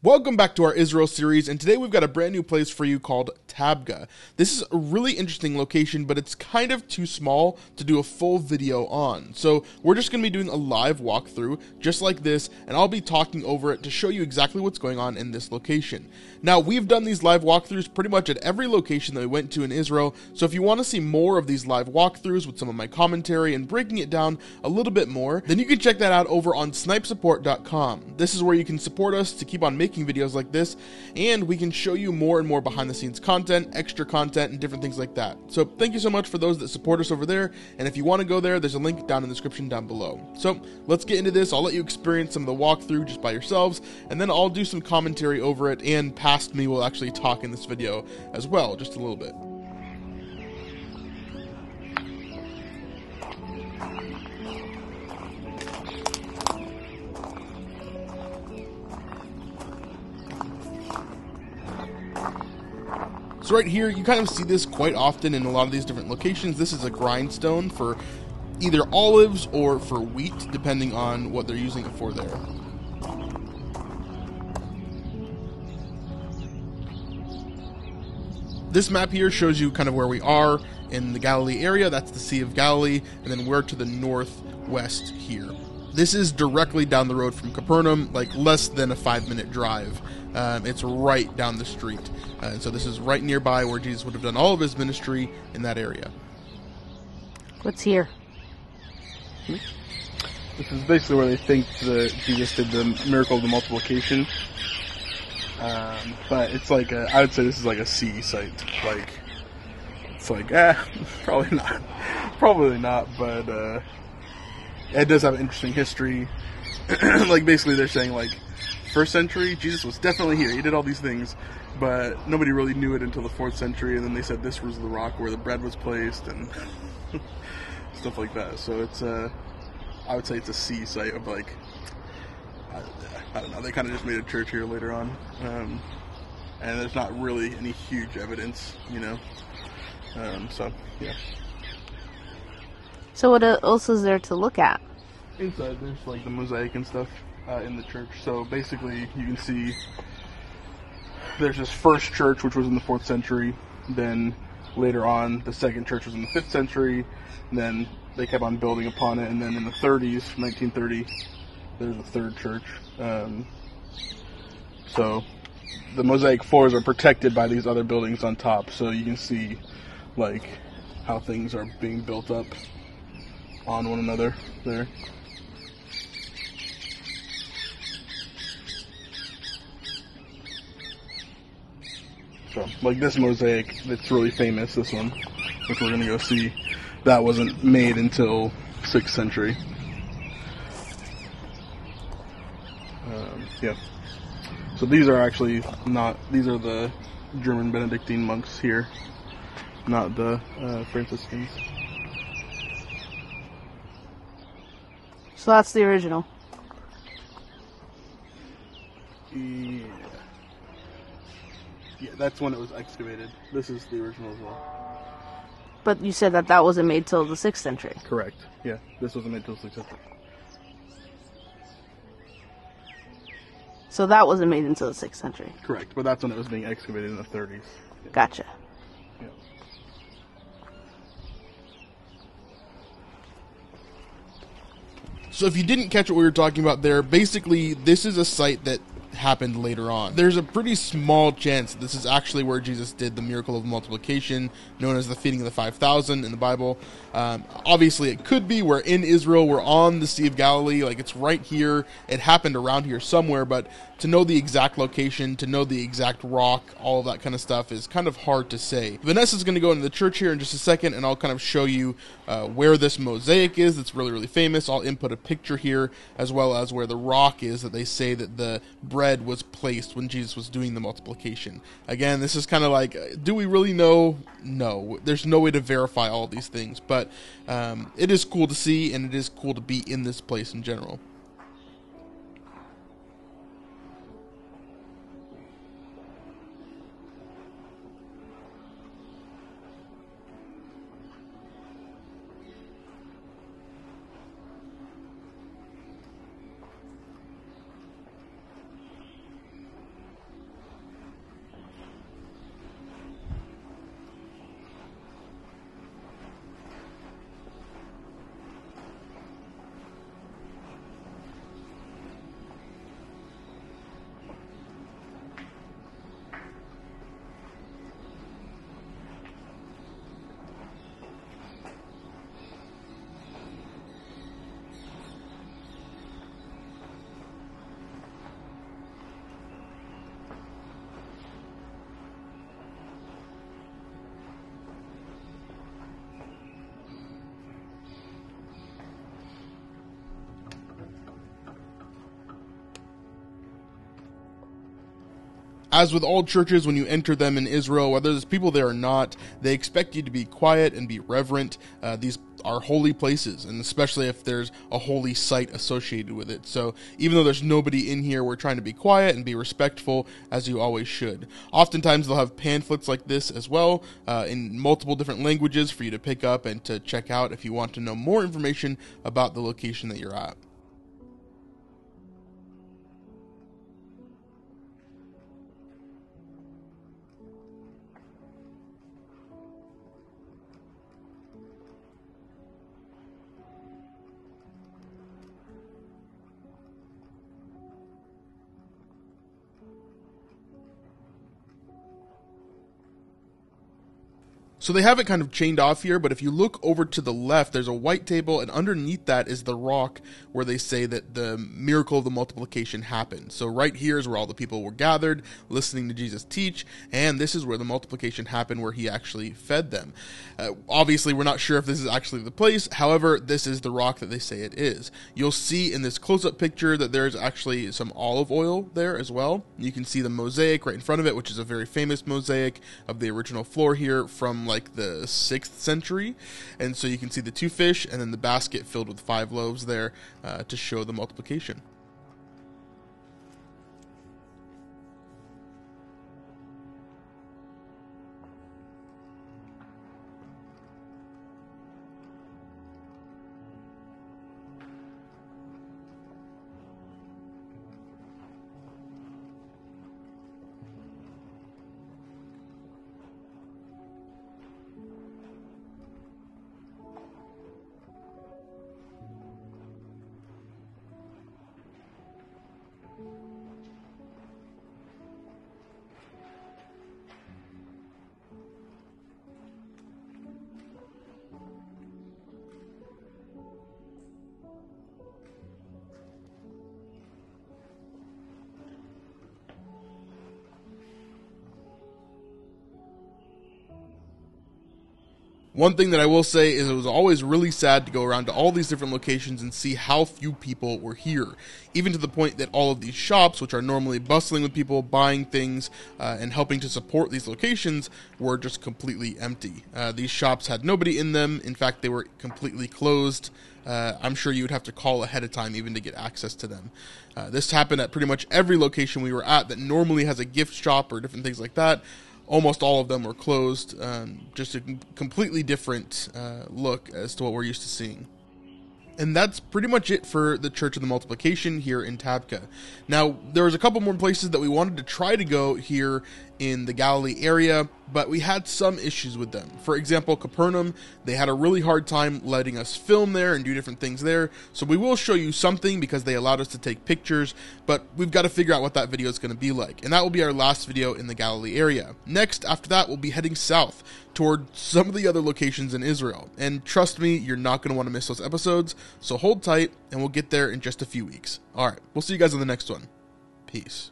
Welcome back to our Israel series, and today we've got a brand new place for you called Tabgha. This is a really interesting location, but it's kind of too small to do a full video on. So we're just going to be doing a live walkthrough, just like this, and I'll be talking over it to show you exactly what's going on in this location. Now, we've done these live walkthroughs pretty much at every location that we went to in Israel, so if you want to see more of these live walkthroughs with some of my commentary and breaking it down a little bit more, then you can check that out over on snipesupport.com. This is where you can support us to keep on making videos like this, and we can show you more and more behind the scenes content, extra content, and different things like that. So thank you so much for those that support us over there, and if you want to go there, there's a link down in the description down below. So let's get into this. I'll let you experience some of the walkthrough just by yourselves, and then I'll do some commentary over it, and past me will actually talk in this video as well, just a little bit. So right here, you kind of see this quite often in a lot of these different locations. This is a grindstone for either olives or for wheat, depending on what they're using it for there. This map here shows you kind of where we are in the Galilee area. That's the Sea of Galilee, and then we're to the northwest here. This is directly down the road from Capernaum, like less than a five minute drive. Um, it's right down the street. Uh, and so this is right nearby where Jesus would have done all of his ministry in that area. What's here? This is basically where they think that Jesus did the miracle of the multiplication. Um, but it's like a, I would say this is like a C site. Like, it's like, eh, probably not. probably not, but, uh, it does have an interesting history. like, basically they're saying like, first century, Jesus was definitely here. He did all these things, but nobody really knew it until the fourth century. And then they said this was the rock where the bread was placed and stuff like that. So it's a, I would say it's a C site of like, I, don't know. They kind of just made a church here later on, um, and there's not really any huge evidence, you know. Um, so yeah. So what else is there to look at? Inside there's like the mosaic and stuff uh, in the church. So basically, you can see there's this first church, which was in the fourth century. Then later on, the second church was in the fifth century. then they kept on building upon it. And then in the 30s, 1930, there's a third church. Um, so the mosaic floors are protected by these other buildings on top. So you can see like how things are being built up on one another there. So, like this mosaic, it's really famous, this one, which we're gonna go see, that wasn't made until 6th century. Yeah. So these are actually not, these are the German Benedictine monks here, not the uh, Franciscans. So that's the original. Yeah. Yeah, that's when it was excavated. This is the original as well. But you said that that wasn't made till the 6th century. Correct. Yeah, this wasn't made till the 6th century. So that wasn't made until the 6th century. Correct, but that's when it was being excavated in the 30s. Yeah. Gotcha. Yeah. So if you didn't catch what we were talking about there, basically this is a site that happened later on. There's a pretty small chance this is actually where Jesus did the miracle of multiplication, known as the feeding of the 5,000 in the Bible. Um, obviously, it could be. We're in Israel, we're on the Sea of Galilee, like it's right here. It happened around here somewhere, but to know the exact location, to know the exact rock, all of that kind of stuff is kind of hard to say. Vanessa's going to go into the church here in just a second, and I'll kind of show you uh, where this mosaic is that's really, really famous. I'll input a picture here, as well as where the rock is that they say that the bread was placed when Jesus was doing the multiplication. Again, this is kind of like, do we really know? No. There's no way to verify all these things, but um, it is cool to see, and it is cool to be in this place in general. As with all churches, when you enter them in Israel, whether there's people there or not, they expect you to be quiet and be reverent. Uh, these are holy places, and especially if there's a holy site associated with it. So even though there's nobody in here, we're trying to be quiet and be respectful, as you always should. Oftentimes, they'll have pamphlets like this as well uh, in multiple different languages for you to pick up and to check out if you want to know more information about the location that you're at. So they have it kind of chained off here, but if you look over to the left, there's a white table, and underneath that is the rock where they say that the miracle of the multiplication happened. So right here is where all the people were gathered, listening to Jesus teach, and this is where the multiplication happened, where he actually fed them. Uh, obviously, we're not sure if this is actually the place. However, this is the rock that they say it is. You'll see in this close-up picture that there's actually some olive oil there as well. You can see the mosaic right in front of it, which is a very famous mosaic of the original floor here from like the sixth century, and so you can see the two fish and then the basket filled with five loaves there uh, to show the multiplication. One thing that I will say is it was always really sad to go around to all these different locations and see how few people were here, even to the point that all of these shops, which are normally bustling with people buying things uh, and helping to support these locations, were just completely empty. Uh, these shops had nobody in them. In fact, they were completely closed. Uh, I'm sure you would have to call ahead of time even to get access to them. Uh, this happened at pretty much every location we were at that normally has a gift shop or different things like that almost all of them were closed. Um, just a completely different uh, look as to what we're used to seeing. And that's pretty much it for the Church of the Multiplication here in Tabgha. Now, there was a couple more places that we wanted to try to go here in the Galilee area, but we had some issues with them. For example, Capernaum, they had a really hard time letting us film there and do different things there. So we will show you something because they allowed us to take pictures, but we've got to figure out what that video is going to be like. And that will be our last video in the Galilee area. Next, after that, we'll be heading south toward some of the other locations in Israel. And trust me, you're not going to want to miss those episodes. So hold tight and we'll get there in just a few weeks. All right, we'll see you guys in the next one. Peace.